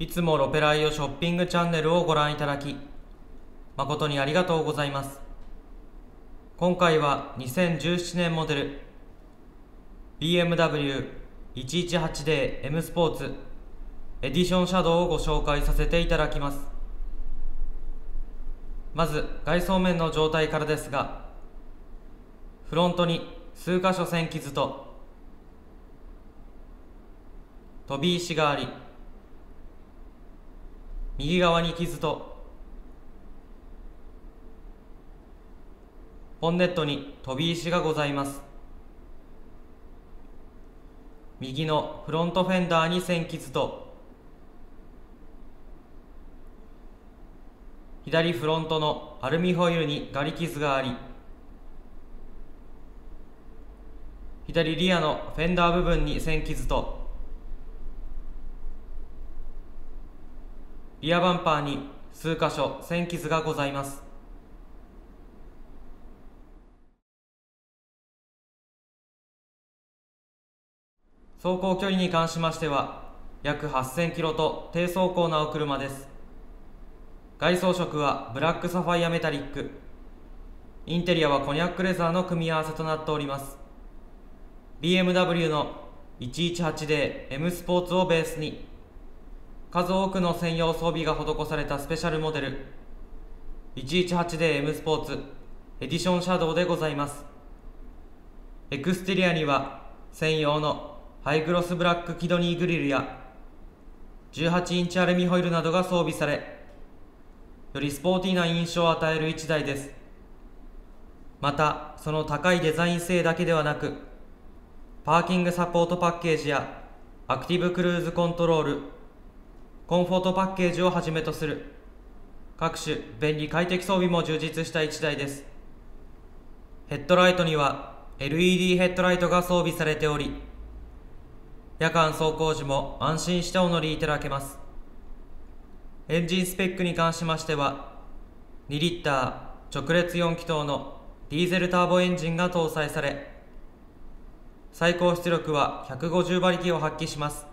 いつもロペライオショッピングチャンネルをご覧いただき、誠にありがとうございます。今回は2017年モデル BMW118D M スポーツエディションシャドウをご紹介させていただきます。まず外装面の状態からですが、フロントに数箇所線傷と飛び石があり、右側に傷とボンネットに飛び石がございます。右のフロントフェンダーに線傷と左フロントのアルミホイールにガリ傷があり左リアのフェンダー部分に線傷とリアバンパーに数箇所線傷がございます。走行距離に関しましては約8000キロと低走行なお車です。外装色はブラックサファイアメタリック。インテリアはコニャックレザーの組み合わせとなっております。BMW の 118D M スポーツをベースに数多くの専用装備が施されたスペシャルモデル。118D M スポーツエディションシャドウでございます。エクステリアには専用のハイグロスブラックキドニーグリルや18インチアルミホイルなどが装備されよりスポーティーな印象を与える1台です。またその高いデザイン性だけではなくパーキングサポートパッケージやアクティブクルーズコントロールコンフォートパッケージをはじめとする。各種便利快適装備も充実した1台です。ヘッドライトには LED ヘッドライトが装備されており夜間走行時も安心してお乗りいただけます。エンジンスペックに関しましては2リッター直列4気筒のディーゼルターボエンジンが搭載され最高出力は150馬力を発揮します。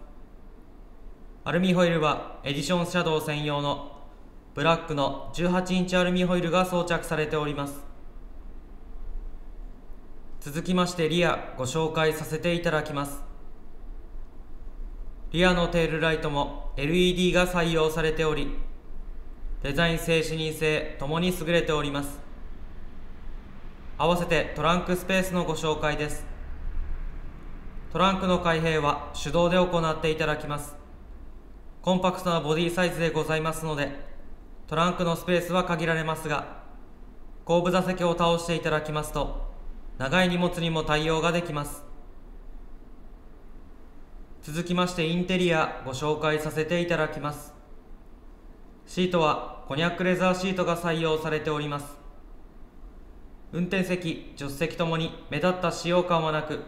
アルミホイルはエディションシャドウ専用のブラックの18インチアルミホイルが装着されております。続きましてリアご紹介させていただきます。リアのテールライトも LED が採用されておりデザイン性視認性ともに優れております。合わせてトランクスペースのご紹介です。トランクの開閉は手動で行っていただきます。コンパクトなボディサイズでございますのでトランクのスペースは限られますが後部座席を倒していただきますと長い荷物にも対応ができます。続きましてインテリアご紹介させていただきます。シートはコニャックレザーシートが採用されております。運転席助手席ともに目立った使用感はなく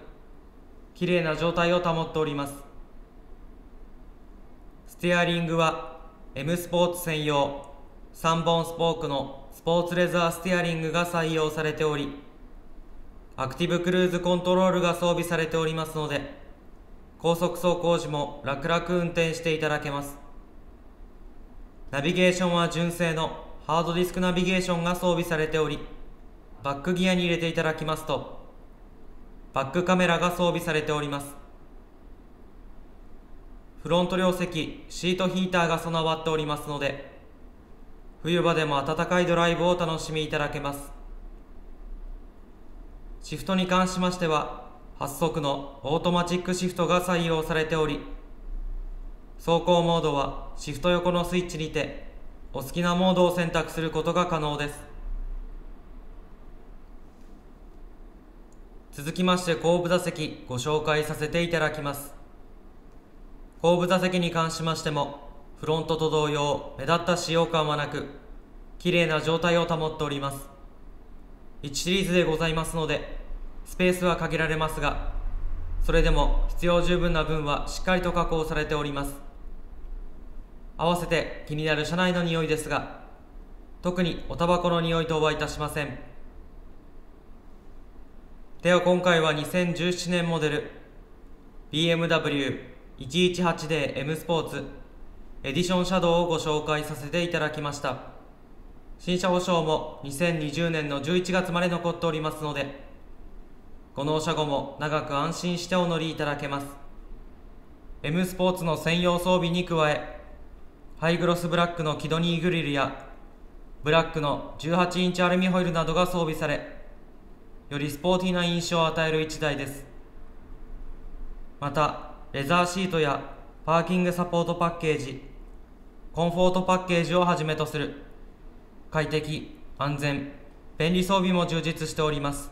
綺麗な状態を保っております。ステアリングは M スポーツ専用3本スポークのスポーツレザーステアリングが採用されておりアクティブクルーズコントロールが装備されておりますので高速走行時も楽々運転していただけます。ナビゲーションは純正のハードディスクナビゲーションが装備されておりバックギアに入れていただきますとバックカメラが装備されております。フロント両席シートヒーターが備わっておりますので冬場でも暖かいドライブをお楽しみいただけます。シフトに関しましては8速のオートマチックシフトが採用されており走行モードはシフト横のスイッチにてお好きなモードを選択することが可能です。続きまして後部座席ご紹介させていただきます。後部座席に関しましてもフロントと同様目立った使用感はなく綺麗な状態を保っております。1シリーズでございますのでスペースは限られますがそれでも必要十分な分はしっかりと確保されております。合わせて気になる車内の匂いですが特におタバコの匂いとはいたしません。では今回は2017年モデル BMW BMW118D M スポーツエディションシャドウをご紹介させていただきました。新車保証も2020年の11月まで残っておりますのでご納車後も長く安心してお乗りいただけます。M スポーツの専用装備に加えハイグロスブラックのキドニーグリルやブラックの18インチアルミホイルなどが装備されよりスポーティーな印象を与える1台です。またレザーシートやパーキングサポートパッケージコンフォートパッケージをはじめとする快適安全便利装備も充実しております。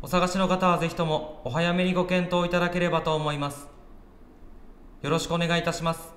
お探しの方はぜひともお早めにご検討いただければと思います。よろしくお願いいたします。